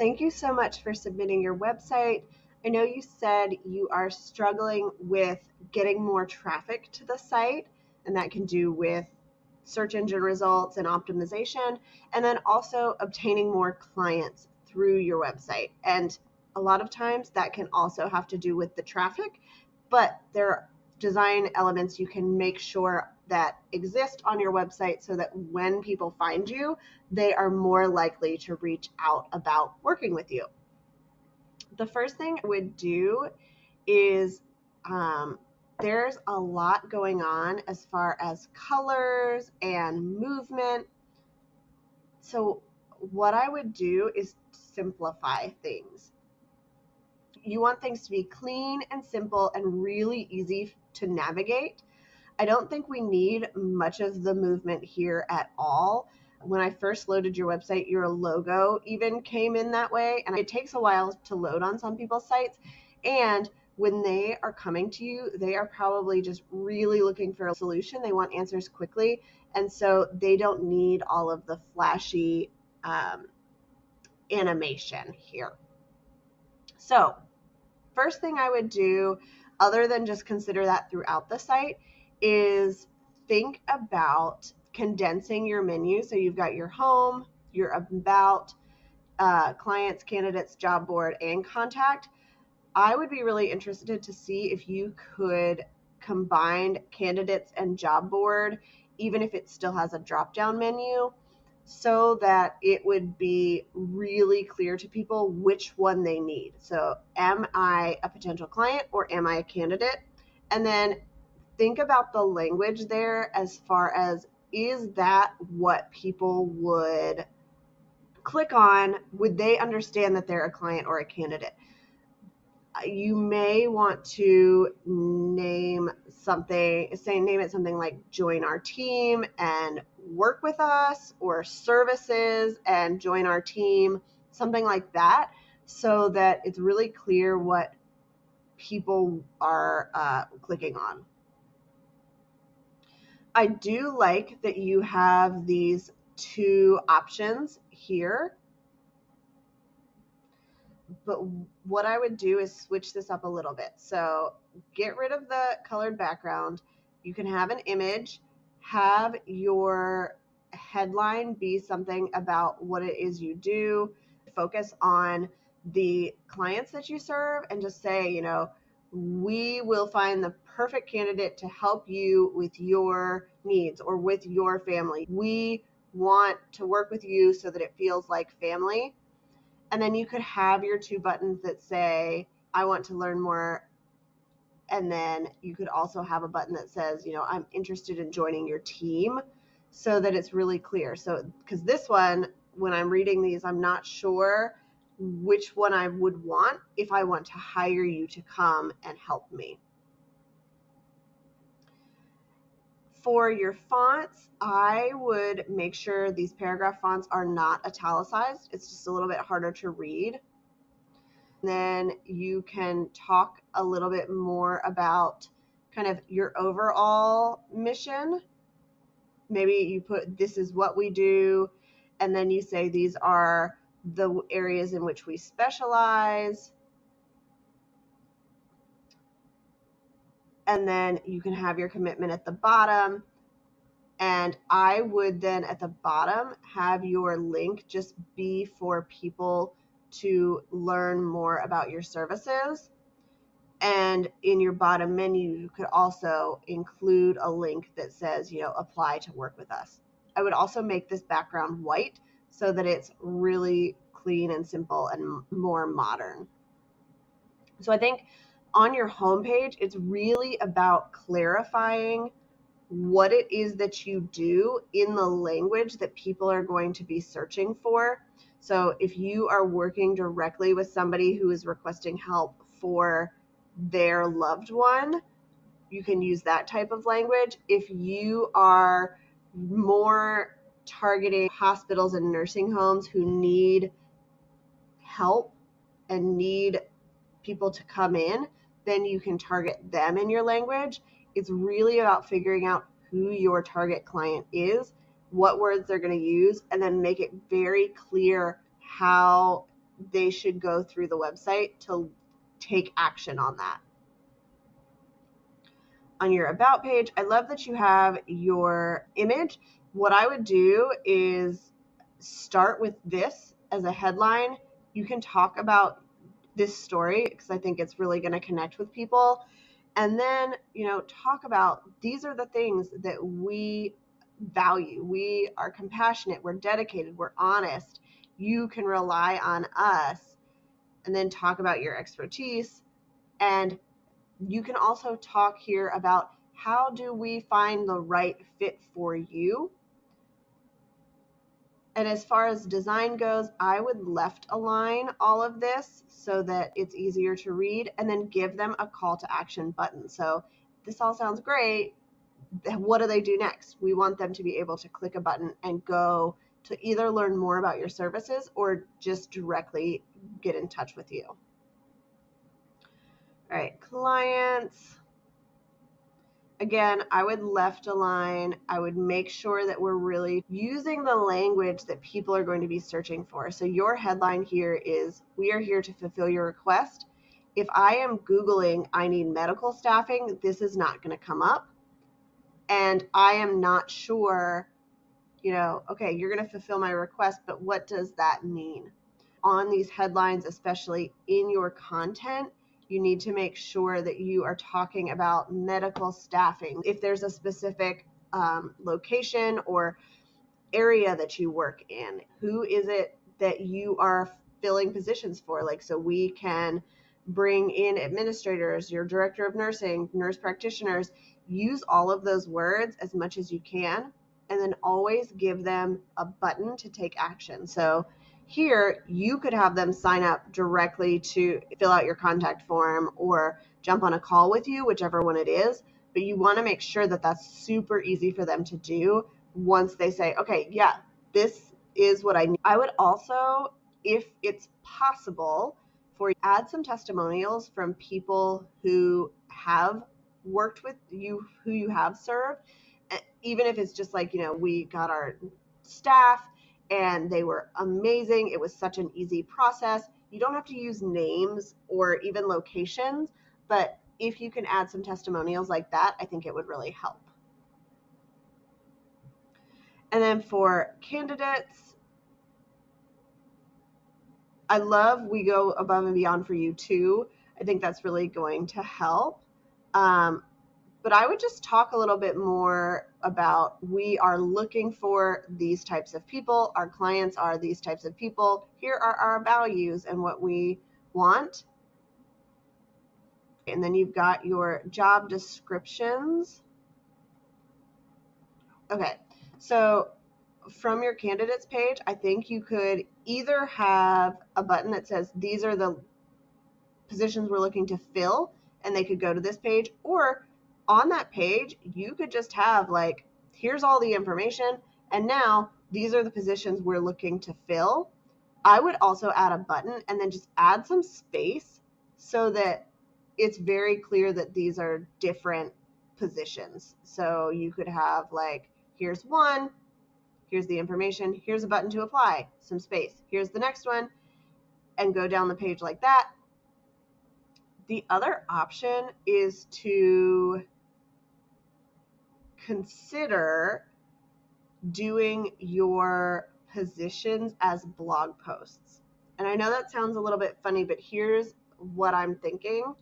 thank you so much for submitting your website. I know you said you are struggling with getting more traffic to the site, and that can do with search engine results and optimization, and then also obtaining more clients through your website. And a lot of times that can also have to do with the traffic, but there are design elements you can make sure that exist on your website so that when people find you, they are more likely to reach out about working with you. The first thing I would do is um, there's a lot going on as far as colors and movement. So, what I would do is simplify things. You want things to be clean and simple and really easy to navigate. I don't think we need much of the movement here at all. When I first loaded your website, your logo even came in that way, and it takes a while to load on some people's sites. And when they are coming to you, they are probably just really looking for a solution. They want answers quickly. And so they don't need all of the flashy um, animation here. So, first thing I would do, other than just consider that throughout the site, is think about condensing your menu. So you've got your home, your about, uh, clients, candidates, job board, and contact. I would be really interested to see if you could combine candidates and job board, even if it still has a drop down menu, so that it would be really clear to people which one they need. So, am I a potential client or am I a candidate? And then think about the language there as far as is that what people would click on? Would they understand that they're a client or a candidate? Uh, you may want to name something, say, name it something like join our team and work with us, or services and join our team, something like that, so that it's really clear what people are uh, clicking on. I do like that you have these two options here but what I would do is switch this up a little bit. So get rid of the colored background. You can have an image, have your headline be something about what it is you do, focus on the clients that you serve, and just say, you know, we will find the perfect candidate to help you with your needs or with your family. We want to work with you so that it feels like family and then you could have your two buttons that say, I want to learn more. And then you could also have a button that says, you know, I'm interested in joining your team so that it's really clear. So, because this one, when I'm reading these, I'm not sure which one I would want if I want to hire you to come and help me. For your fonts, I would make sure these paragraph fonts are not italicized. It's just a little bit harder to read. Then you can talk a little bit more about kind of your overall mission. Maybe you put this is what we do, and then you say these are the areas in which we specialize. and then you can have your commitment at the bottom. And I would then at the bottom have your link just be for people to learn more about your services. And in your bottom menu, you could also include a link that says, you know, apply to work with us. I would also make this background white so that it's really clean and simple and more modern. So I think on your homepage, it's really about clarifying what it is that you do in the language that people are going to be searching for. So if you are working directly with somebody who is requesting help for their loved one, you can use that type of language. If you are more targeting hospitals and nursing homes who need help and need people to come in, then you can target them in your language. It's really about figuring out who your target client is, what words they're going to use, and then make it very clear how they should go through the website to take action on that. On your about page, I love that you have your image. What I would do is start with this as a headline. You can talk about this story because I think it's really going to connect with people. And then, you know, talk about these are the things that we value. We are compassionate, we're dedicated, we're honest. You can rely on us. And then talk about your expertise. And you can also talk here about how do we find the right fit for you and as far as design goes, I would left align all of this so that it's easier to read and then give them a call to action button. So this all sounds great. What do they do next? We want them to be able to click a button and go to either learn more about your services or just directly get in touch with you. All right, clients again, I would left align. I would make sure that we're really using the language that people are going to be searching for. So your headline here is We are here to fulfill your request. If I am Googling, I need medical staffing, this is not going to come up. And I am not sure, you know, okay, you're going to fulfill my request, but what does that mean? On these headlines, especially in your content, you need to make sure that you are talking about medical staffing. If there's a specific um, location or area that you work in, who is it that you are filling positions for? Like, so we can bring in administrators, your director of nursing, nurse practitioners, use all of those words as much as you can, and then always give them a button to take action. So, here, you could have them sign up directly to fill out your contact form or jump on a call with you, whichever one it is. But you want to make sure that that's super easy for them to do once they say, okay, yeah, this is what I need. I would also, if it's possible, for you, add some testimonials from people who have worked with you, who you have served, eh, even if it's just like, you know, we got our staff and they were amazing. It was such an easy process. You don't have to use names or even locations, but if you can add some testimonials like that, I think it would really help. And then for candidates, I love we go above and beyond for you too. I think that's really going to help. Um, but I would just talk a little bit more about we are looking for these types of people. Our clients are these types of people. Here are our values and what we want. And then you've got your job descriptions. Okay, so from your candidates page, I think you could either have a button that says these are the positions we're looking to fill, and they could go to this page, or on that page, you could just have like, here's all the information, and now these are the positions we're looking to fill. I would also add a button and then just add some space so that it's very clear that these are different positions. So you could have like, here's one, here's the information, here's a button to apply, some space, here's the next one, and go down the page like that. The other option is to consider doing your positions as blog posts. And I know that sounds a little bit funny, but here's what I'm thinking.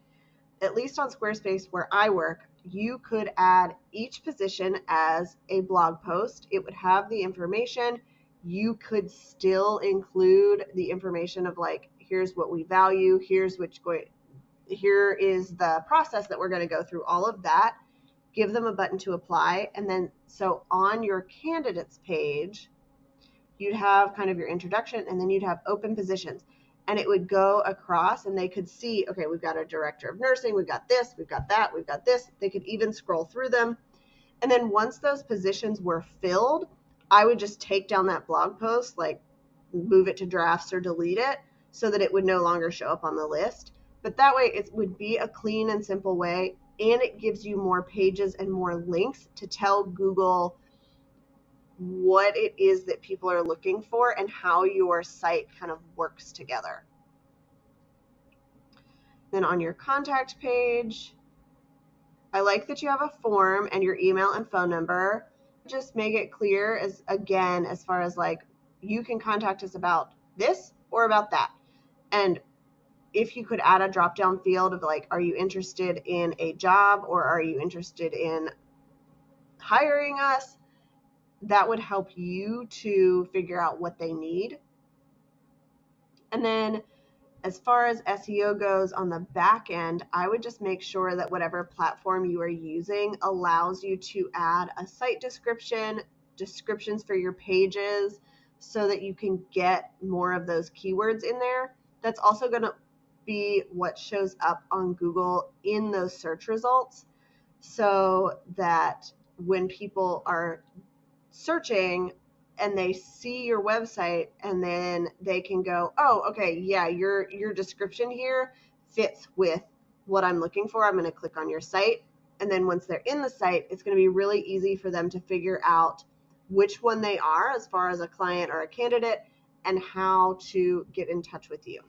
At least on Squarespace, where I work, you could add each position as a blog post. It would have the information. You could still include the information of like, here's what we value, here's which going, here is the process that we're going to go through, all of that give them a button to apply. And then, so on your candidates page, you'd have kind of your introduction and then you'd have open positions. And it would go across and they could see, okay, we've got a director of nursing, we've got this, we've got that, we've got this. They could even scroll through them. And then once those positions were filled, I would just take down that blog post, like move it to drafts or delete it so that it would no longer show up on the list. But that way, it would be a clean and simple way and it gives you more pages and more links to tell Google what it is that people are looking for and how your site kind of works together. Then on your contact page, I like that you have a form and your email and phone number. Just make it clear as again as far as like you can contact us about this or about that. And if you could add a drop down field of like, are you interested in a job or are you interested in hiring us? That would help you to figure out what they need. And then as far as SEO goes on the back end, I would just make sure that whatever platform you are using allows you to add a site description, descriptions for your pages, so that you can get more of those keywords in there. That's also going to be what shows up on Google in those search results so that when people are searching and they see your website and then they can go, "Oh, okay, yeah, your your description here fits with what I'm looking for. I'm going to click on your site." And then once they're in the site, it's going to be really easy for them to figure out which one they are as far as a client or a candidate and how to get in touch with you.